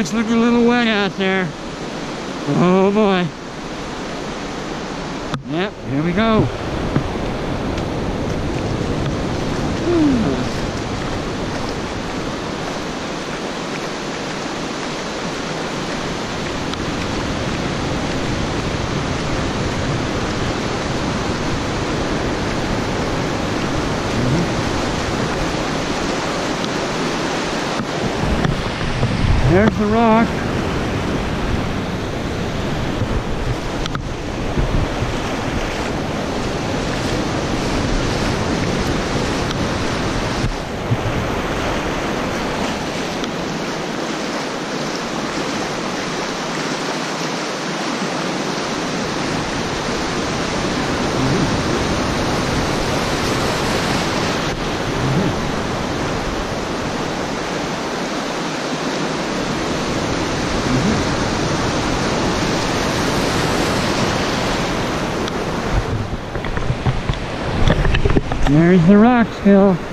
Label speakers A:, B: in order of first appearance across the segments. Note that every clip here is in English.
A: it's looking a little wet out there. Oh boy. Yep, here we go. There's the rock. There's the rock still.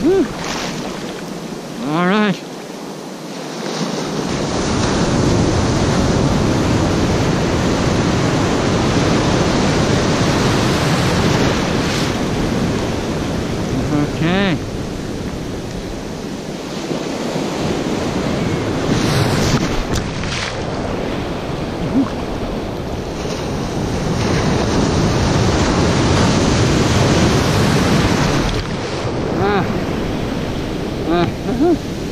A: All rough.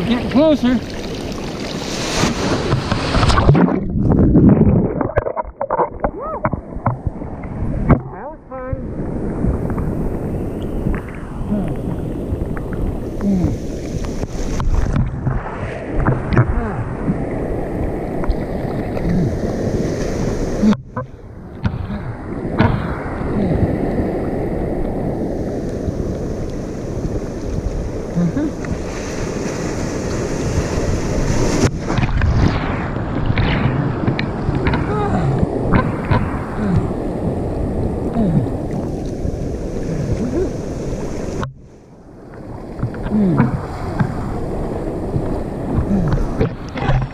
A: I'm getting closer. That was fun.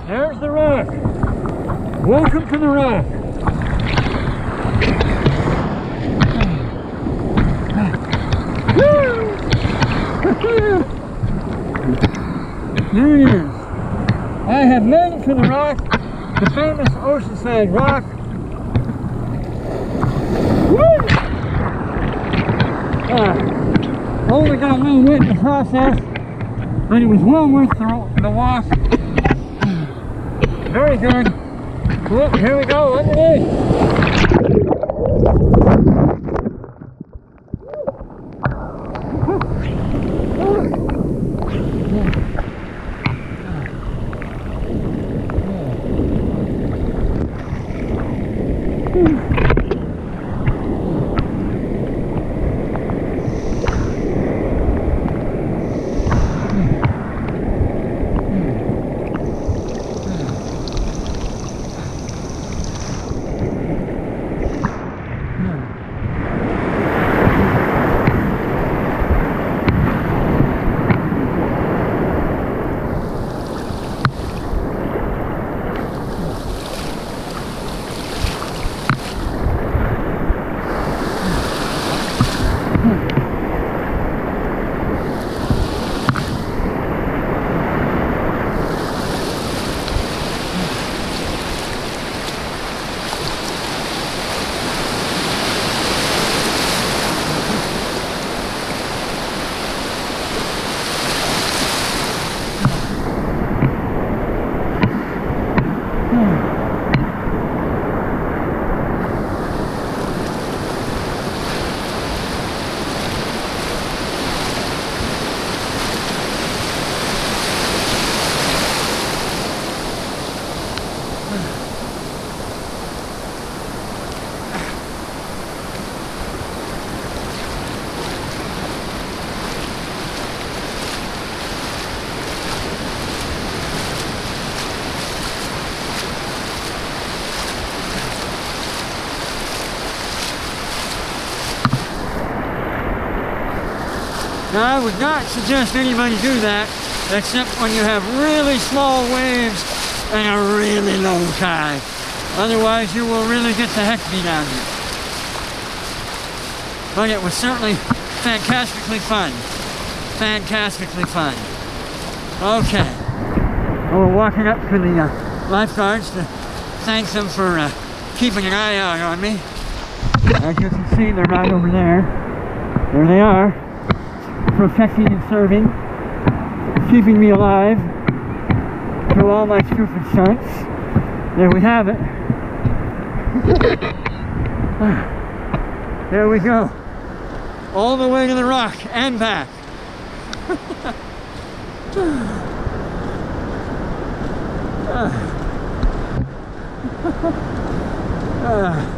A: There's the rock. Welcome to the rock. It is. I have made it to the rock, the famous Oceanside Rock. Ah, only got a little wet in the process, but it was well worth the, the walk. Very good. Look, here we go, underneath. Now, I would not suggest anybody do that except when you have really small waves and a really low tide. Otherwise, you will really get the heck beat out of you. But it was certainly fantastically fun. Fantastically fun. Okay. Well, we're walking up to the uh, lifeguards to thank them for uh, keeping an eye out on me. As you can see, they're right over there. There they are, protecting and serving, keeping me alive through all my stupid stunts. There we have it. There we go. All the way to the rock and back. Well, what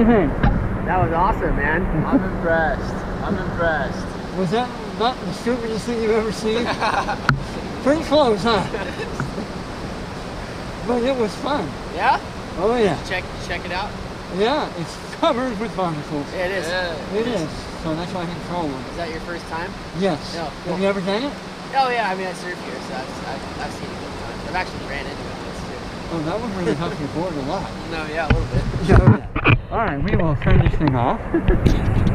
A: do you think?
B: That was awesome, man.
C: I'm impressed. I'm impressed.
A: Was that not the stupidest thing you've ever seen? Pretty close, huh? But it was fun.
B: Yeah?
A: Oh yeah.
B: Check check it out.
A: Yeah, it's covered with barnacles.
B: Yeah, it is.
C: Yeah.
A: It is. So that's why I can throw one.
B: Is that your first time?
A: Yes.
B: Yeah, cool.
A: Have you ever done it?
B: Oh yeah, I mean I surf here, so I've, I've, I've seen it a couple times. I've actually ran into it once too.
A: Oh, that would really help you board a lot.
B: No, yeah, a little bit.
A: Yeah. Oh, All right, we will turn this thing off.